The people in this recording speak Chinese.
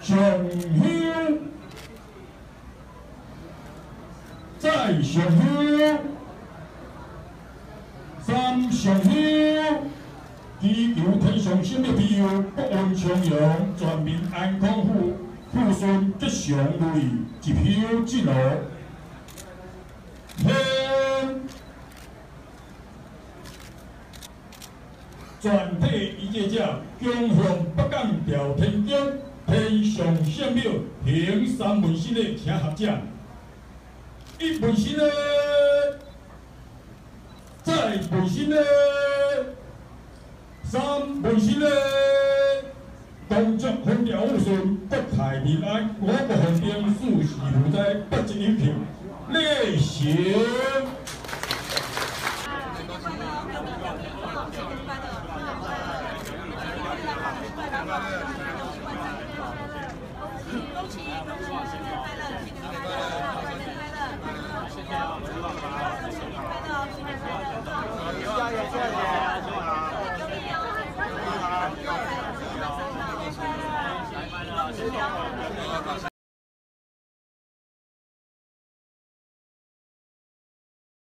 上香，再上香，三上香，祈求天上圣的庇佑，国运昌扬，全民安康富富顺吉祥如意，一票一路。天，全体一届者恭向北港调天宫天上圣庙行三问新的请合掌，一问新的，再问新的，三问新的，工作风调雨顺，国泰民安，我国恒定四时如在，不一有恭喜，恭喜，新年快乐，新年快乐，新年快乐，新年，新年快乐，新年快乐，加油，加油！